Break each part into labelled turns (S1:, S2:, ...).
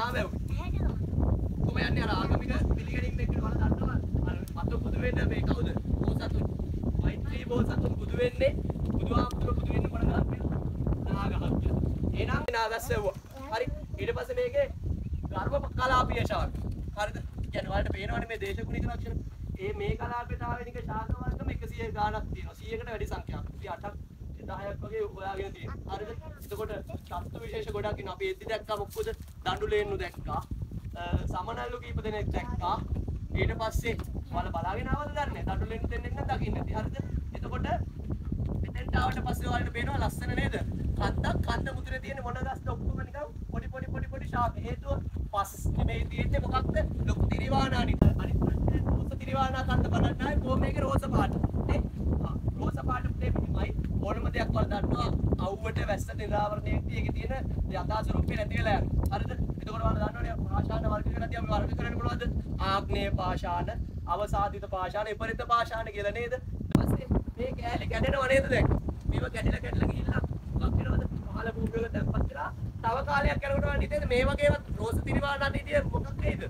S1: නාම ඇහුවේ. කොහොම යන්නේ අර ආගමික පිළිගැනීම් එක්ක වල දන්නවා. අර මතු බුදු වෙන්න මේ කවුද? බෝසතුන්. මෛත්‍රී බෝසතුන් බුදු වෙන්නේ බුදුහාමුදුරුවෝ බුදු වෙන්නේ මොන ගහක්ද? නාගහක්ද. එහෙනම් නාගස් ඇහුවා. හරි. ඊට පස්සේ මේකේ ගර්භ කලාපීය ශාක. හරිද? කියන්නේ ඔයාලට පේනවනේ මේ දේශගුණික ලක්ෂණ. ඒ මේ කලාපයට ආවෙනික ශාක වර්ගම 100 ගාණක් තියෙනවා. 100කට වැඩි සංඛ්‍යාවක්. 8ක් 10ක් වගේ හොයාගෙන තියෙනවා. හරිද? එතකොට සත්තු විශේෂ ගොඩක් ඉන්නවා. අපි එද්දි දැක්කා මොකද? දඬුලේන්නු දැක්කා. අ, සමනල්ලු කීප දෙනෙක් දැක්කා. ඊට පස්සේ ඔයාලා බලාගෙන ආවද දන්නේ? දඬුලේන්නු දෙන්නෙක් නම් දකින්න ඇති. හරිද? එතකොට එතෙන්ට ආවට පස්සේ ඔයාලට පේනවා ලස්සන නේද? කන්දක් කන්ද මුදුනේ තියෙන මොන ගස්ද ඔක්කොම නිකන් පොඩි පොඩි පොඩි පොඩි ශාක. හේතුව පස් නෙමෙයි තියෙන්නේ මොකක්ද? ලොකු තිරිවානානි. අනිත් ප්‍රශ්නේ රෝස තිරිවානා කන්ද බලන්න ආයේ කොහොම මේක රෝස පාට. නේ? ආ, රෝස පාට පුතේ මෙහිමයි ඕනම දෙයක් ඔයාලා දන්නවා අවුවට වැස්ස නිරාවරණයේදී ඒකේ තියෙන යථා ස්වરૂපේ නැති වෙලා යනවා. හරිද? එතකොට ඔයාලා දන්නවනේ පාෂාණ වර්ග කරනදී අපි වර්ග කරන්නේ මොනවද? ආග්නේය පාෂාණ, අවසාදිත පාෂාණ, විපරිත පාෂාණ කියලා නේද? ඊපස්සේ මේ කෑලි කැඩෙනව නේද දැන්? මේවා කැඩිලා කැඩිලා ගිහිල්ලා මොකක් වෙනවද? පහළ භූමියක තැම්පත් වෙලා තව කාලයක් යනකොට වань ඉතින් මේ වගේවත් රෝස තිරිවානන් ඉතින් මොකක් නේද?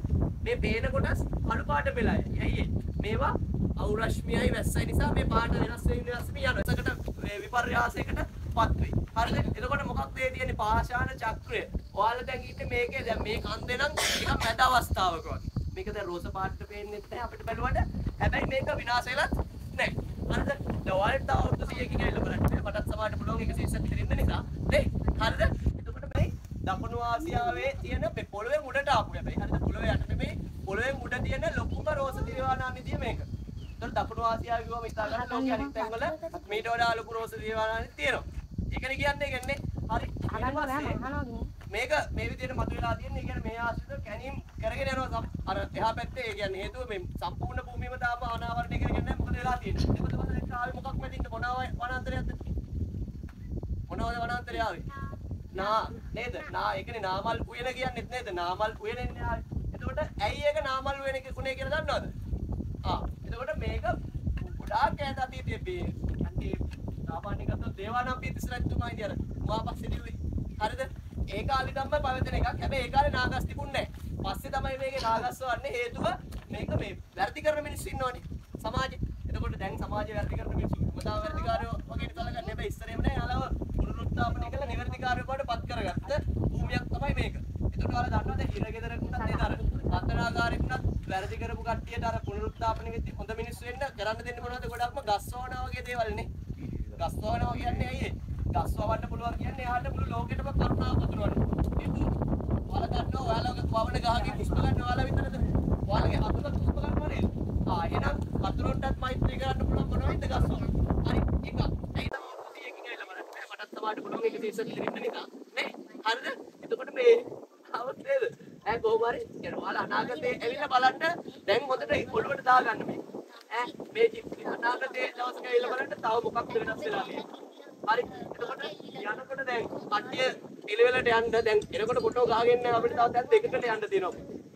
S1: මේ පේන කොටස් කළු පාට වෙලා යයි. මේවා අවුරශ්මියයි වැස්සයි නිසා මේ පාට වෙනස් වෙන වෙනස් වෙන යනවා. ඒකට විපර්යාසයකට පත් වෙයි. හරිද? එතකොට මොකක්ද මේ තියෙන්නේ පාෂාණ චක්‍රය. ඔයාලා දැන් ඉන්නේ මේකේ දැන් මේ කන්දේ නම් නිකන් මැද අවස්ථාවක වගේ. මේක දැන් රෝස පාටට පේන්නේ නැහැ අපිට බැලුවට. හැබැයි මේක විනාශ වෙලත් නැහැ. හරිද? දැන් ඔයාලට තව අවුරුදු 100කින් ඇවිල්ලා බලන්න. මටත් සමහරට පුළුවන් 120ක් විතර ඉන්න නිසා. නේ? හරිද? එතකොට මේ දකුණු ආසියාවේ තියෙන මේ පොළවේ මුඩට ආපු හැබැයි හරිද? පොළවේ යට නෙමෙයි පොළවේ මුඩ තියෙන ලොකුම රෝස තිරිවානා නිදිය මේක. ඒතර දකුණු ආසියාව කිව්වම හිතා ගන්න ලෝකයේ අනිත් තැන්වල මීට වඩා ලොකු රෝස නිදි තියෙනවා. ඒකනේ කියන්නේ කියන්නේ. හරි. මේක මේ විදිහට මතුවලා තියෙන්නේ කියන්නේ මේ ආශ්‍රිත කැණීම් කරගෙන යනවා අර එහා පැත්තේ ඒ කියන්නේ හේතුව මේ සම්පූර්ණ භූමියම තාම අනාවරණය කරගෙන නැහැ මොකද වෙලා තියෙන්නේ? එතකොට මොකද ආවේ මොකක් මැදින්ද මොනවා වනාන්තරයක්ද? මොනවද වනාන්තරය ආවේ? නා. නේද? නා. ඒකනේ නාමල් උයන කියන්නේත් නේද? නාමල් උයන එන්නේ ආවේ. එතකොට ඇයි ඒක නාමල් උයන කුණේ කියලා දන්නවද එතකොට මේක ගොඩාක් ඈත අතීතයේ මේ අන්ති සාමාන්‍ය ගත්තොත් දේවානම් පිටිස් රජතුමා ඉතින් අර මුවාපස්සේ දිව්වේ. හරිද? ඒ කාලේ තමයි පවතින එකක්. හැබැයි ඒ කාලේ නාගස් තිබුණේ නැහැ. පස්සේ තමයි මේකේ නාගස් වන්නේ හේතුව මේක මේ වැරදි කරන මිනිස්සු ඉන්නවනේ සමාජේ. එතකොට දැන් සමාජයේ වැරදි කරන මිනිස්සු මතාව වැරදිකාරයෝ වගේ සලකන්නේ හැබැයි ඉස්සරේම නෑ යාලව පුනරුත්ථාපනය කරලා නිවැරදිකාරයෝ බවට පත් කරගත්ත භූමියක් තමයි මේක. එතකොට ඔයාලා දන්නවද? හිරගෙදරකුණත් නේද අර අන්තරාගාරෙකුණත් වැරදි කරපු කට්ටියට අර පුනරුත්ථාපනය වෙද්දී හොඳ මිනිස්සු වෙන්න කරන්න දෙන්නේ මොනවද ගොඩක්ම ගස්වවනා වගේ දේවල් නේ ගස්වවනවා කියන්නේ ඇයි ඒ? ගස්වවන්න පුළුවන් කියන්නේ එයාට මුළු ලෝකෙටම කරුණාව පුදුරවන්න. ඒක ඔයාලා දන්නවා ඔයාලගේ වවන ගහකින් පුෂ්ප ගන්න ඔයාලා විතරද? ඔයාලගේ හතුරත් පුෂ්ප ගන්නවා නේද? ආ එහෙනම් හතුරන්ටත් මෛත්‍රී කරන්න පුළුවන් මොනවද ගස්වවන්න? හරි ඒක. ඇයි තමයි 100කින් ඇවිල්ලා බලන්න. මටත් සමාජයට පුළුවන් 120 ඉන්න නිසා. නේ? හරිද? එතකොට මේ આવත් නේද? ඈ කොහොම හරි කියන ඔයාලා අනාගතේ ඇවිල්ලා බලන්න දැන් හොඳට ඔළුවට දාගන්න මේ. ඈ මේ ජි- අනාගතේ දවසක ඇවිල්ලා බලන්න තව මොකක්ද වෙනස් වෙලා තියෙන්නේ. හරි එතකොට යනකොට දැන් කට්ටිය පිළිවෙලට යන්න දැන් එනකොට ෆොටෝ ගහගෙන අපිට තව තැන් දෙකකට යන්න තියෙනවා.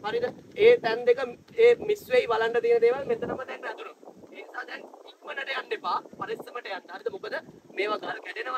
S1: හරිද? ඒ තැන් දෙක ඒ මිස් වෙයි බලන්න තියෙන දේවල් මෙතනම දැන් ඇතුළු. ඒ නිසා දැන් ඉක්මනට යන්න එපා. පරිස්සමට යන්න. හරිද? මොකද මේවා ගල් කැඩෙනවා.